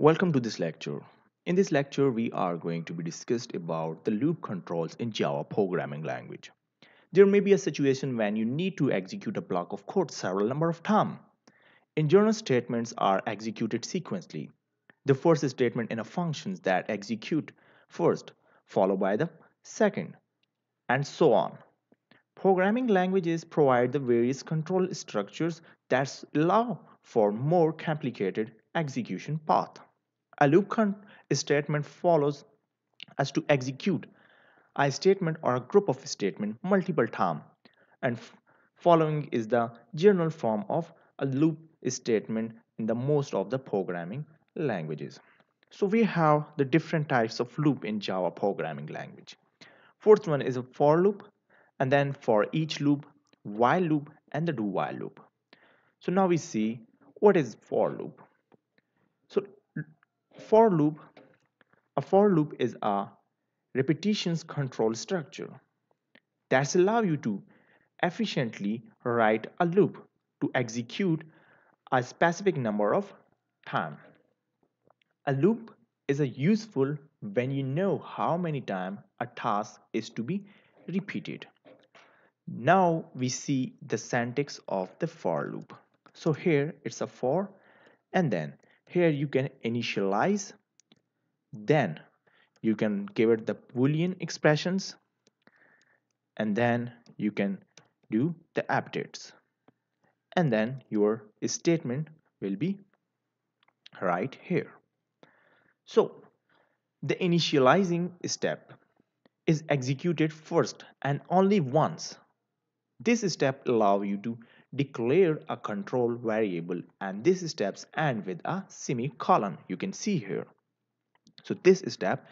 Welcome to this lecture. In this lecture, we are going to be discussed about the loop controls in Java programming language. There may be a situation when you need to execute a block of code several number of times. In general, statements are executed sequentially. The first statement in a function that execute first, followed by the second, and so on. Programming languages provide the various control structures that allow for more complicated execution path. A loop statement follows as to execute a statement or a group of statements multiple times and following is the general form of a loop statement in the most of the programming languages. So we have the different types of loop in Java programming language. Fourth one is a for loop and then for each loop, while loop and the do while loop. So now we see what is for loop. For loop a for loop is a repetitions control structure that allow you to efficiently write a loop to execute a specific number of time. A loop is a useful when you know how many times a task is to be repeated. Now we see the syntax of the for loop. So here it's a for and then here you can initialize. Then you can give it the boolean expressions. And then you can do the updates. And then your statement will be right here. So the initializing step is executed first and only once. This step allow you to declare a control variable and these steps end with a semicolon. You can see here. So this step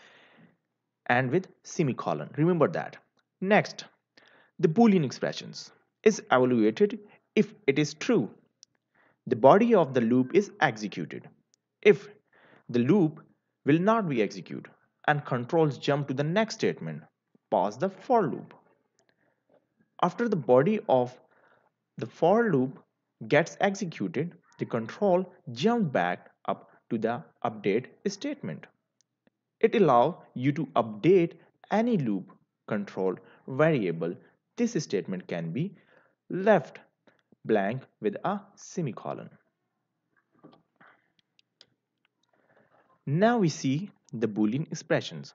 end with semicolon. Remember that. Next the boolean expressions. Is evaluated if it is true. The body of the loop is executed. If the loop will not be executed and controls jump to the next statement pause the for loop. After the body of the for loop gets executed, the control jump back up to the update statement. It allows you to update any loop control variable. This statement can be left blank with a semicolon. Now we see the boolean expressions.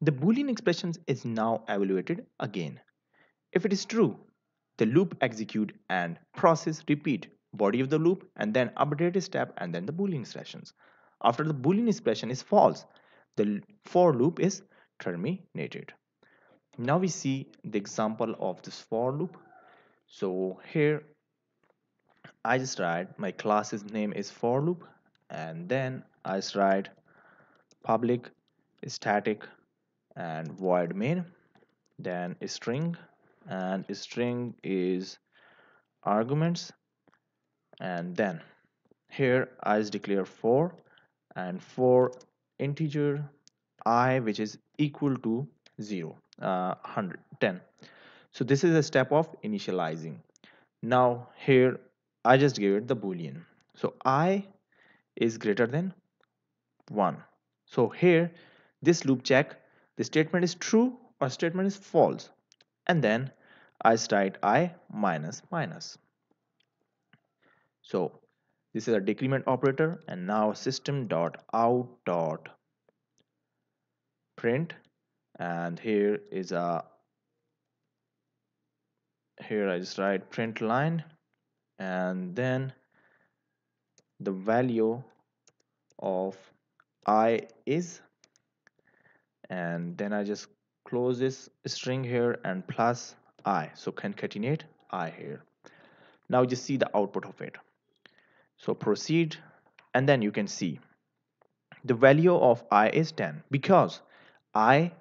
The boolean expressions is now evaluated again. If it is true, the loop execute and process repeat body of the loop and then update step and then the boolean expressions. After the boolean expression is false, the for loop is terminated. Now we see the example of this for loop. So here I just write my class's name is for loop and then I just write public static and void main then string and string is arguments and then here I is declare 4 and for integer i which is equal to 0 uh, 110 so this is a step of initializing. Now here I just give it the boolean. So i is greater than 1 so here this loop check the statement is true or statement is false and then I write i minus minus. So this is a decrement operator and now system dot out dot print and here is a here I just write print line and then the value of i is and then I just close this string here and plus i. So concatenate i here. Now you see the output of it. So proceed and then you can see. The value of i is 10 because i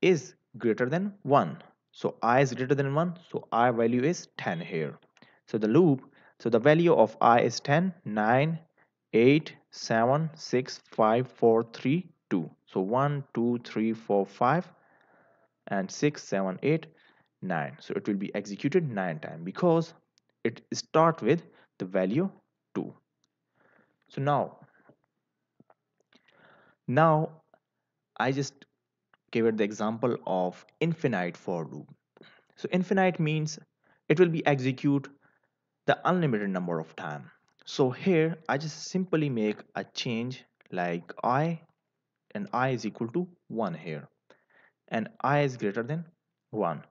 is greater than 1 so i is greater than 1 so i value is 10 here. So the loop so the value of i is 10 9 8 7 6 5 4 3 2 so 1 2 3 4 5 and 6 7 8 9 so it will be executed 9 times because it start with the value 2 so now now i just gave it the example of infinite for loop so infinite means it will be execute the unlimited number of time. So here i just simply make a change like i and i is equal to 1 here. And i is greater than 1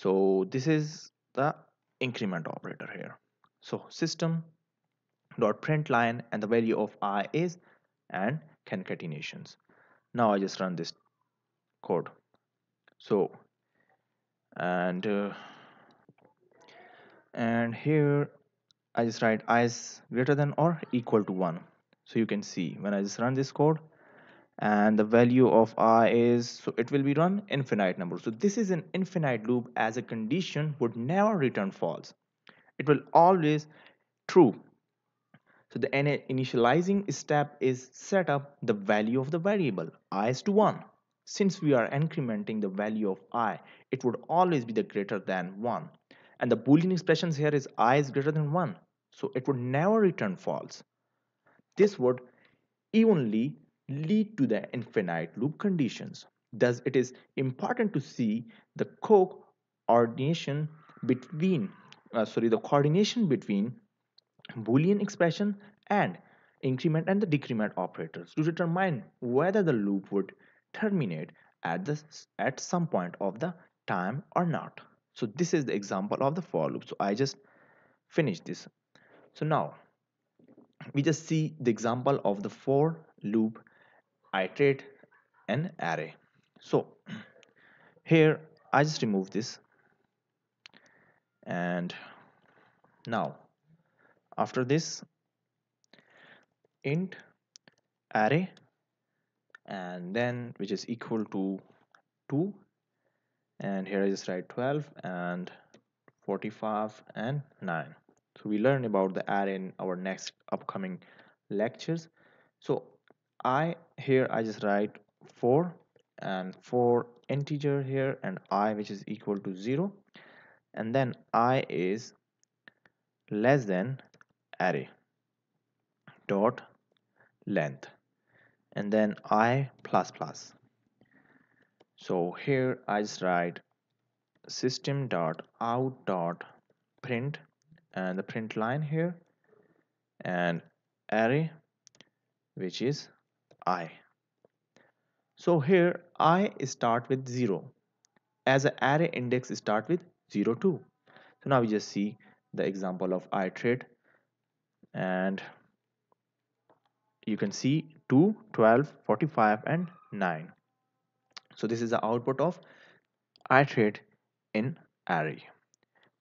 so this is the increment operator here. So system dot print line and the value of i is and concatenations. Now i just run this code. So and uh, and here I just write i is greater than or equal to 1 so you can see when I just run this code and the value of i is so it will be run infinite number. So this is an infinite loop as a condition would never return false. It will always true. So the initializing step is set up the value of the variable i is to 1 since we are incrementing the value of i it would always be the greater than 1 and the boolean expressions here is i is greater than 1 so it would never return false. This would evenly lead to the infinite loop conditions. Thus it is important to see the coordination between uh, sorry the coordination between boolean expression and increment and the decrement operators to determine whether the loop would terminate at the at some point of the time or not. So this is the example of the for loop. So i just finished this. So now we just see the example of the for loop iterate an array. So here i just remove this. And now after this int array and then which is equal to 2 and here I just write 12 and 45 and 9 so we learn about the array in our next upcoming lectures. So I here I just write 4 and 4 integer here and i which is equal to 0 and then i is less than array dot length. And then i plus plus. So here i just write system dot out dot print and the print line here and array which is i. So here i start with 0 as an array index start with 0 2 so now we just see the example of iterate and you can see 2 12 45 and 9 so this is the output of iterate in array.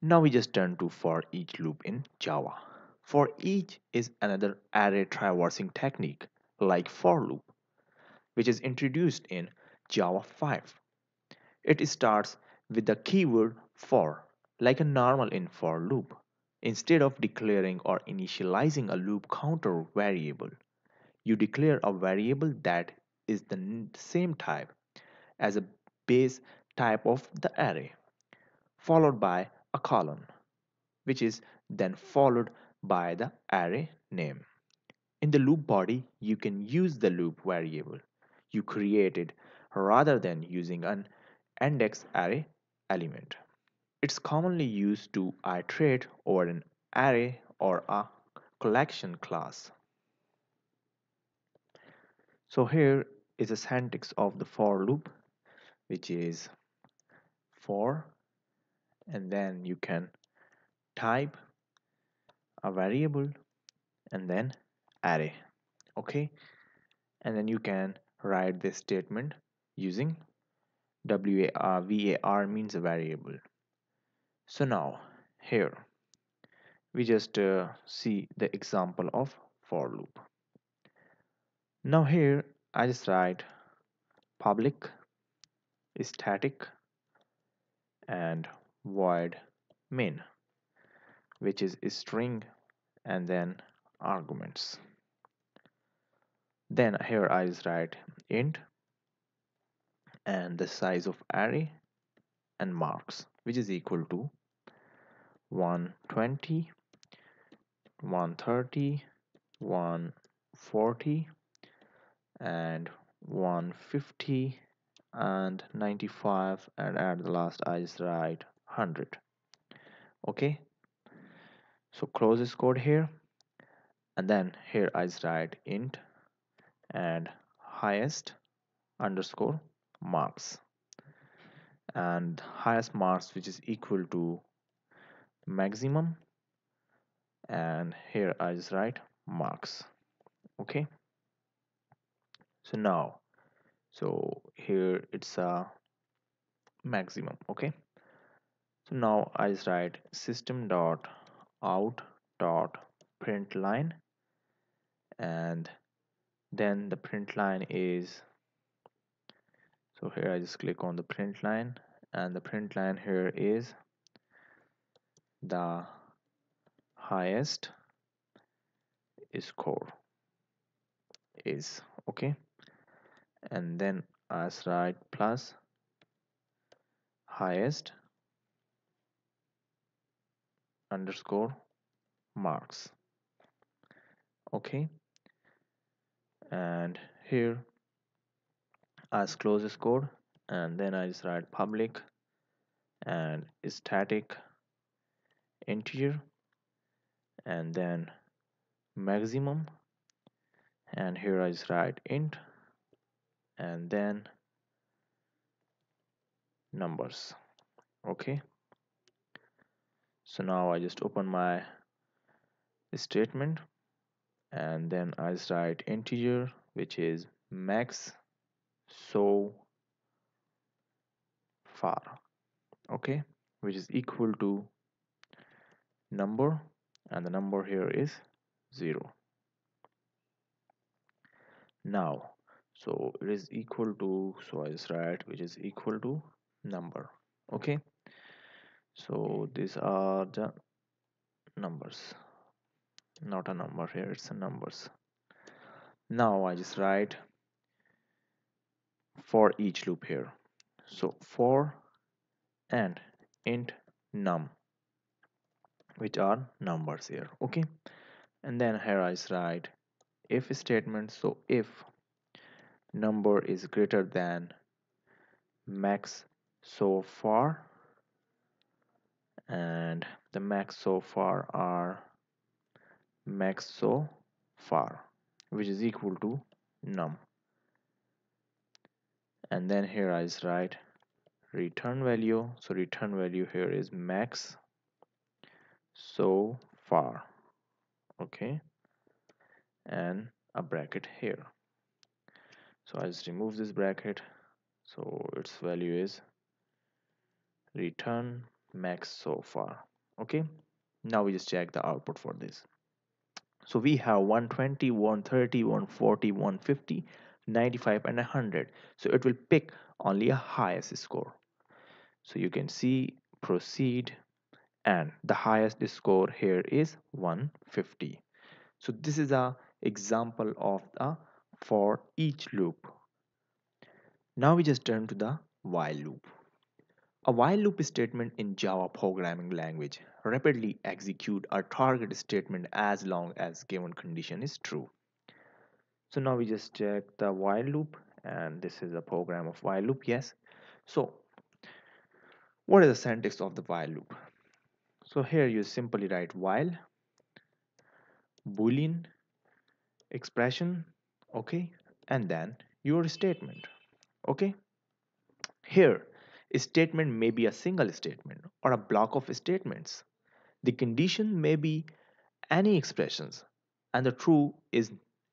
Now we just turn to for each loop in java. For each is another array traversing technique like for loop which is introduced in java 5 it starts with the keyword for like a normal in for loop Instead of declaring or initializing a loop counter variable, you declare a variable that is the same type as a base type of the array, followed by a colon, which is then followed by the array name. In the loop body, you can use the loop variable you created rather than using an index array element. It's commonly used to iterate over an array or a collection class. So here is a syntax of the for loop which is for and then you can type a variable and then array okay? And then you can write this statement using var var means a variable. So now here we just uh, see the example of for loop. Now here I just write public static and void main which is string and then arguments then here I just write int and the size of array and marks which is equal to 120 130 140 and 150 and 95 and at the last I just write 100 okay? So close this code here and then here I just write int and highest underscore marks. And highest marks which is equal to maximum. And here I just write marks. Okay. So now so here it's a maximum. Okay. So now I just write system dot out dot print line. And then the print line is so here I just click on the print line and the print line here is the highest score is okay? And then I write plus highest underscore marks okay and here as close this code. And then I just write public and static integer and then maximum. And here I just write int. And then numbers. Okay. So now I just open my statement and then I write integer which is max so far okay? Which is equal to number and the number here is 0 now so it is equal to so I just write which is equal to number okay? So these are the numbers not a number here it's a numbers. Now I just write for each loop here. So for and int num which are numbers here okay? And then here I just write if statement. So if number is greater than max so far and the max so far are max so far which is equal to num. And then here I just write return value. So return value here is max so far. Okay. And a bracket here. So I just remove this bracket. So its value is return max so far. Okay. Now we just check the output for this so we have 120 130 140 150 95 and 100 so it will pick only a highest score. So you can see proceed and the highest score here is 150 so this is a example of the for each loop. Now we just turn to the while loop a while loop statement in Java programming language rapidly execute a target statement as long as given condition is true. So now we just check the while loop and this is a program of while loop yes. So what is the syntax of the while loop? So here you simply write while boolean expression okay and then your statement okay? Here a statement may be a single statement or a block of statements the condition may be any expressions and the true is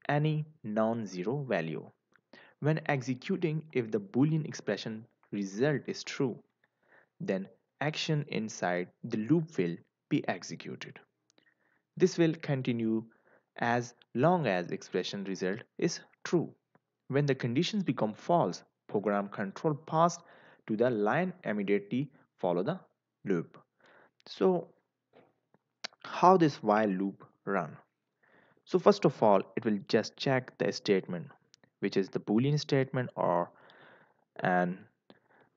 any non-zero value. When executing if the boolean expression result is true, then action inside the loop will be executed. This will continue as long as expression result is true. When the conditions become false, program control passed to the line immediately follow the loop. So how this while loop run? So first of all, it will just check the statement, which is the boolean statement or and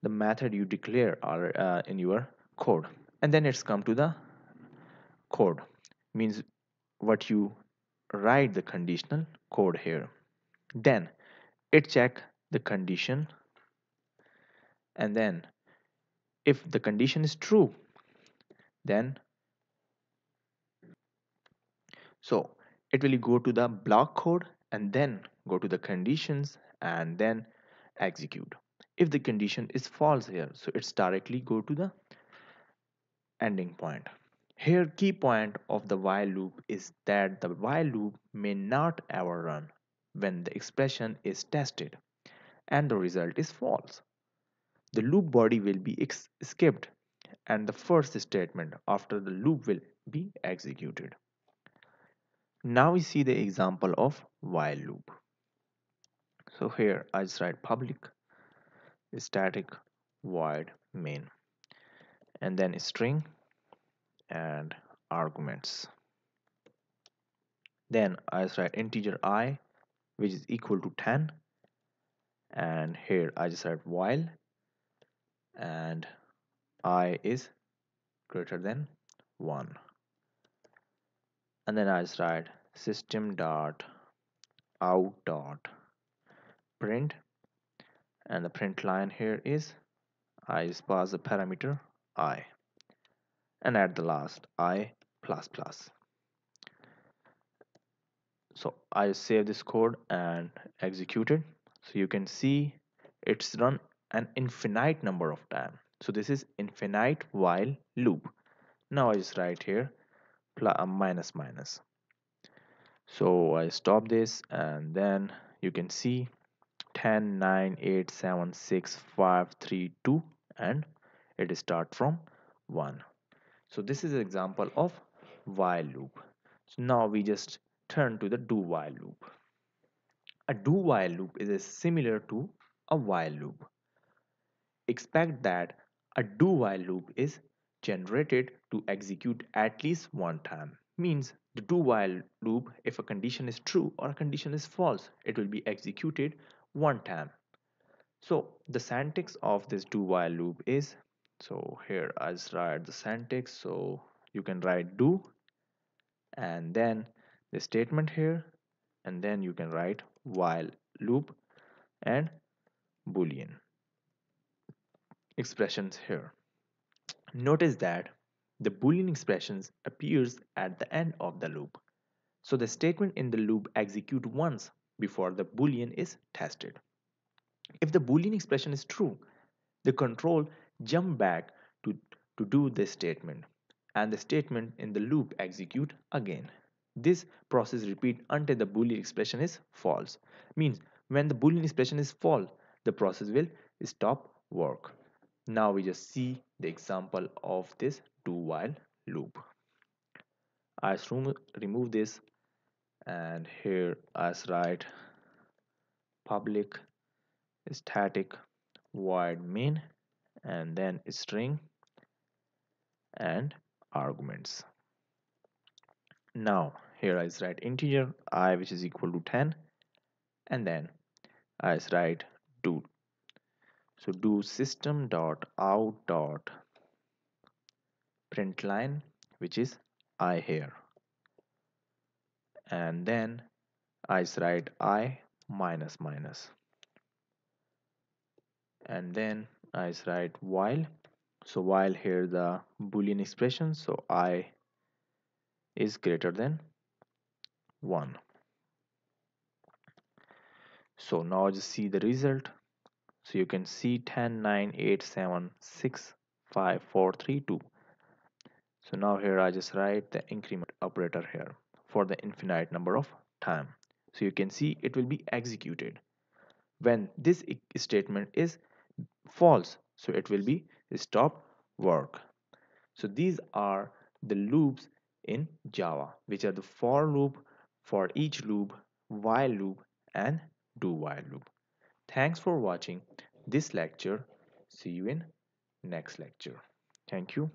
the method you declare are uh, in your code. And then it's come to the code, means what you write the conditional code here. Then it check the condition and then if the condition is true then so it will go to the block code and then go to the conditions and then execute. If the condition is false here so it's directly go to the ending point. Here key point of the while loop is that the while loop may not ever run when the expression is tested and the result is false the loop body will be skipped and the first statement after the loop will be executed. Now we see the example of while loop. So here I just write public static void main and then string and arguments. Then I just write integer i which is equal to 10 and here I just write while and i is greater than 1 and then I just write system dot out dot print. And the print line here is I just pass the parameter i. And at the last i plus plus. So I save this code and execute it. So you can see it's run an infinite number of time. So this is infinite while loop. Now I just write here plus uh, minus minus. So I stop this and then you can see 10 9 8 7 6 5 3 2 and it start from 1 so this is an example of while loop. So now we just turn to the do while loop. A do while loop is similar to a while loop expect that a do while loop is generated to execute at least one time. Means the do while loop if a condition is true or a condition is false it will be executed one time. So the syntax of this do while loop is so here I just write the syntax so you can write do and then the statement here and then you can write while loop and boolean expressions here notice that the boolean expressions appears at the end of the loop so the statement in the loop execute once before the boolean is tested if the boolean expression is true the control jump back to, to do this statement and the statement in the loop execute again. This process repeat until the boolean expression is false. Means when the boolean expression is false, the process will stop work. Now we just see the example of this do while loop. I remove this and here I write public static void main and then string and arguments now here I write integer i which is equal to 10 and then I write do so do system dot out dot print line which is i here. And then I write i minus minus. And then I write while. So while here the boolean expression so i is greater than 1 so now just see the result so you can see 10 9 8 7 6 5 4 3 2 so now here I just write the increment operator here for the infinite number of time. So you can see it will be executed. When this statement is false so it will be stop work. So these are the loops in java which are the for loop for each loop while loop and do while loop thanks for watching this lecture. See you in next lecture. Thank you